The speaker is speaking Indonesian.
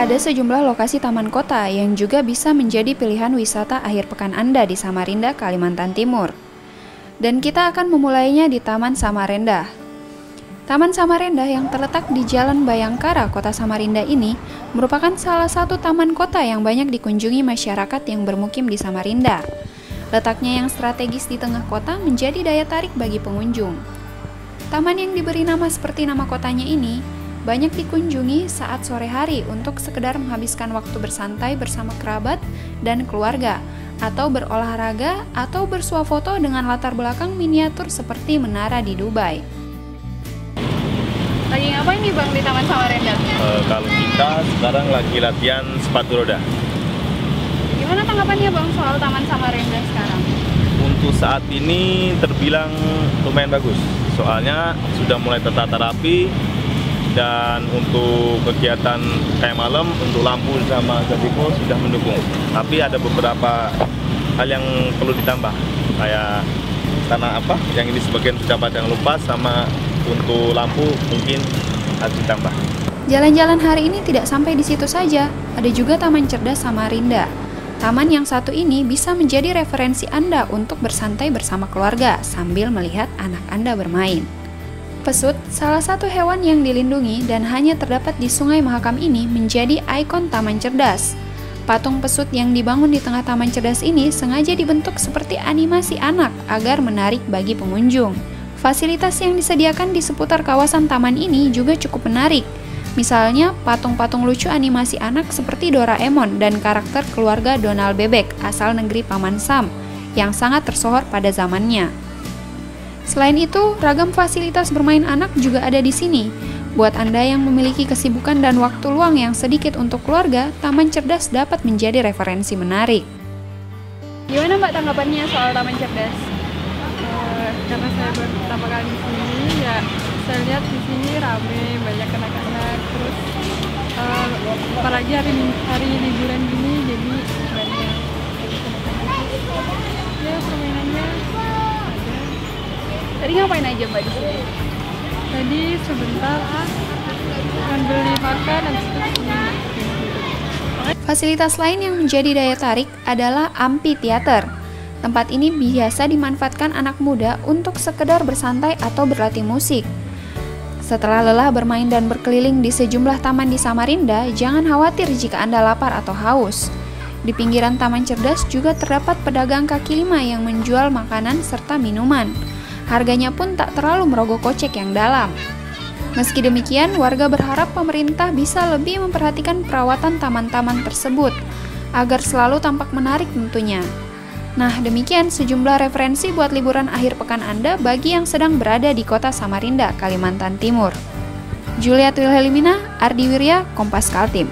ada sejumlah lokasi taman kota yang juga bisa menjadi pilihan wisata akhir pekan Anda di Samarinda, Kalimantan Timur. Dan kita akan memulainya di Taman Samarinda. Taman Samarinda yang terletak di Jalan Bayangkara, Kota Samarinda ini merupakan salah satu taman kota yang banyak dikunjungi masyarakat yang bermukim di Samarinda. Letaknya yang strategis di tengah kota menjadi daya tarik bagi pengunjung. Taman yang diberi nama seperti nama kotanya ini banyak dikunjungi saat sore hari untuk sekedar menghabiskan waktu bersantai bersama kerabat dan keluarga, atau berolahraga atau bersuah foto dengan latar belakang miniatur seperti menara di Dubai. Lagi ngapain nih Bang di Taman Samarinda? Uh, kalau kita sekarang lagi latihan sepatu roda. Gimana tanggapannya Bang soal Taman Samarinda sekarang? Untuk saat ini terbilang lumayan bagus. Soalnya sudah mulai tertata rapi, dan untuk kegiatan kayak malam untuk lampu sama gazebo sudah mendukung. Tapi ada beberapa hal yang perlu ditambah. Kayak karena apa? Yang ini sebagian sudah padang lupa sama untuk lampu mungkin harus ditambah. Jalan-jalan hari ini tidak sampai di situ saja, ada juga Taman Cerdas Samarinda. Taman yang satu ini bisa menjadi referensi Anda untuk bersantai bersama keluarga sambil melihat anak Anda bermain. Pesut, salah satu hewan yang dilindungi dan hanya terdapat di Sungai Mahakam ini menjadi ikon Taman Cerdas. Patung pesut yang dibangun di tengah Taman Cerdas ini sengaja dibentuk seperti animasi anak agar menarik bagi pengunjung. Fasilitas yang disediakan di seputar kawasan taman ini juga cukup menarik. Misalnya, patung-patung lucu animasi anak seperti Doraemon dan karakter keluarga Donald Bebek asal negeri Paman Sam yang sangat tersohor pada zamannya. Selain itu, ragam fasilitas bermain anak juga ada di sini. Buat Anda yang memiliki kesibukan dan waktu luang yang sedikit untuk keluarga, Taman Cerdas dapat menjadi referensi menarik. Gimana Mbak tanggapannya soal Taman Cerdas? Uh, karena saya baru pertama kali di sini, ya saya lihat di sini rame, banyak anak-anak, terus uh, apalagi hari hari liburan gini, jadi banyak ya permainannya Tadi ngapain aja Mbak di sini? Tadi sebentar ah, kan beli makan dan Fasilitas lain yang menjadi daya tarik adalah amphitheater. Tempat ini biasa dimanfaatkan anak muda untuk sekedar bersantai atau berlatih musik. Setelah lelah bermain dan berkeliling di sejumlah taman di Samarinda, jangan khawatir jika Anda lapar atau haus. Di pinggiran Taman Cerdas juga terdapat pedagang kaki lima yang menjual makanan serta minuman. Harganya pun tak terlalu merogoh kocek yang dalam. Meski demikian, warga berharap pemerintah bisa lebih memperhatikan perawatan taman-taman tersebut agar selalu tampak menarik tentunya. Nah, demikian sejumlah referensi buat liburan akhir pekan Anda bagi yang sedang berada di kota Samarinda, Kalimantan Timur. Juliet Wilhelmina, Ardi Wirya, Kompas Kaltim.